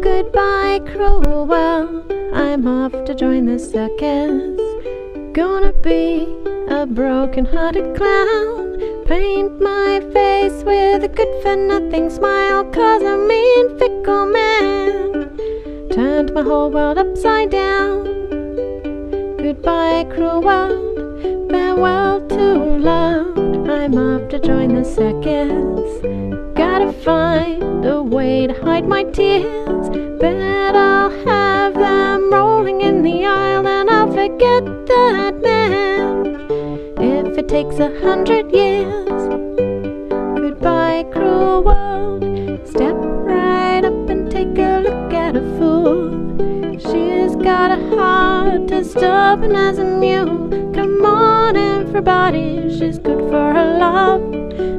Goodbye, cruel world. I'm off to join the circus. Gonna be a broken hearted clown. Paint my face with a good for nothing smile. Cause I'm mean, fickle man. Turned my whole world upside down. Goodbye, cruel world. Farewell to love. I'm off to join the circus. Gotta find a way to hide my tears. I'll have them rolling in the aisle and I'll forget that man. If it takes a hundred years. Goodbye, cruel world. Step right up and take a look at a fool. She's got a heart as stubborn as a mule. Come on, everybody, she's good for her love.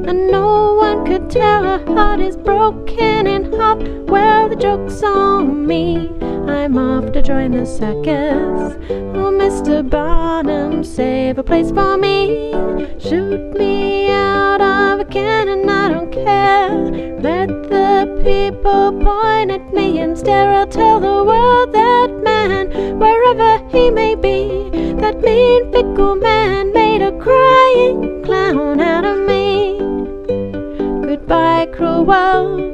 And no one could tell her heart is broken in half. Well, the joke's on me. I'm off to join the circus. Oh, Mr. Barnum, save a place for me. Shoot me out of a cannon, I don't care. Let the people point at me and stare. I'll tell the world that man, wherever he may be, that mean fickle man made a crying clown out of me. Goodbye, cruel world.